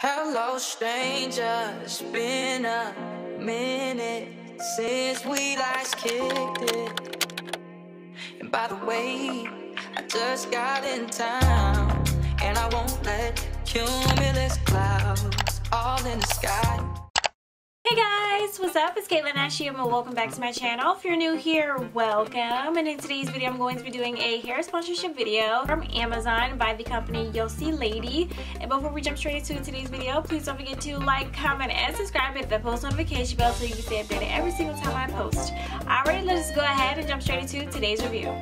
Hello, stranger. It's been a minute since we last kicked it. And by the way, I just got in town, and I won't let cumulus clouds all in the sky. Hey guys, what's up? It's Caitlyn Ashley and welcome back to my channel. If you're new here, welcome. And in today's video, I'm going to be doing a hair sponsorship video from Amazon by the company Yosi Lady. And before we jump straight into today's video, please don't forget to like, comment, and subscribe hit the post notification bell so you can stay updated every single time I post. Alright, let's go ahead and jump straight into today's review.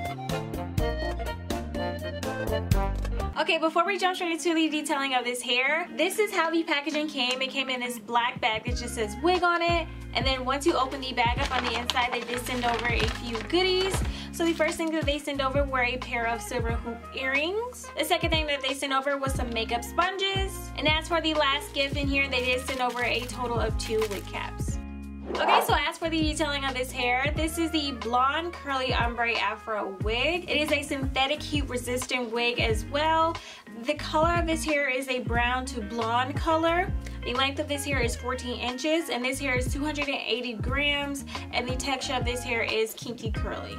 Okay, before we jump straight into the detailing of this hair, this is how the packaging came. It came in this black bag that just says wig on it. And then once you open the bag up on the inside, they did send over a few goodies. So the first thing that they sent over were a pair of silver hoop earrings. The second thing that they sent over was some makeup sponges. And as for the last gift in here, they did send over a total of two wig caps. Okay, so as for the detailing of this hair, this is the Blonde Curly Ombre Afro wig. It is a synthetic heat resistant wig as well. The color of this hair is a brown to blonde color. The length of this hair is 14 inches and this hair is 280 grams and the texture of this hair is kinky curly.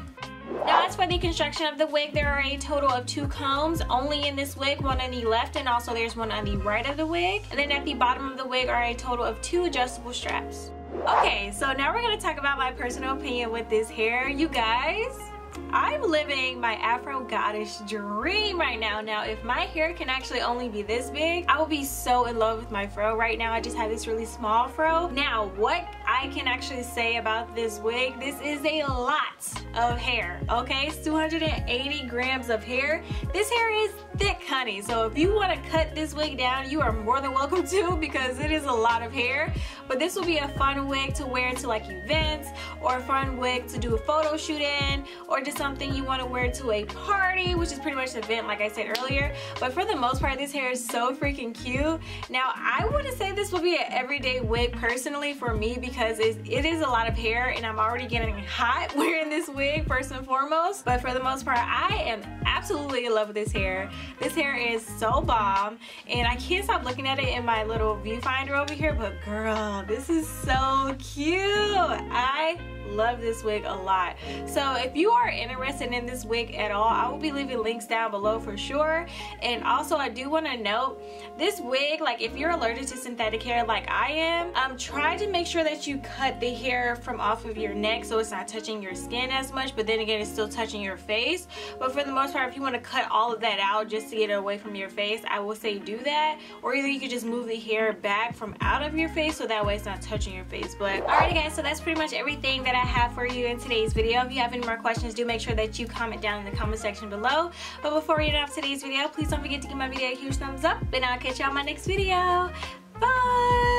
Now as for the construction of the wig, there are a total of two combs only in this wig, one on the left and also there's one on the right of the wig. And then at the bottom of the wig are a total of two adjustable straps. Okay, so now we're gonna talk about my personal opinion with this hair. You guys, I'm living my Afro goddess dream right now. Now, if my hair can actually only be this big, I will be so in love with my fro. Right now, I just have this really small fro. Now, what I can actually say about this wig, this is a lot of hair, okay? It's 280 grams of hair. This hair is thick, honey. So if you want to cut this wig down, you are more than welcome to because it is a lot of hair. But this will be a fun wig to wear to like events or a fun wig to do a photo shoot in or just something you want to wear to a party, which is pretty much an event like I said earlier. But for the most part, this hair is so freaking cute. Now, I wouldn't say this will be an everyday wig personally for me because it is a lot of hair and I'm already getting hot wearing this wig first and foremost. But for the most part, I am absolutely in love with this hair. This hair is so bomb and I can't stop looking at it in my little viewfinder over here, but girl, this is so cute. I love this wig a lot. So if you are interested in this wig at all I will be leaving links down below for sure. And also I do want to note this wig like if you're allergic to synthetic hair like I am um try to make sure that you cut the hair from off of your neck so it's not touching your skin as much but then again it's still touching your face. But for the most part if you want to cut all of that out just to get it away from your face I will say do that. Or either you could just move the hair back from out of your face so that way it's not touching your face. But alright guys so that's pretty much everything that I have for you in today's video. If you have any more questions, do make sure that you comment down in the comment section below. But before we end off today's video, please don't forget to give my video a huge thumbs up, and I'll catch y'all on my next video. Bye!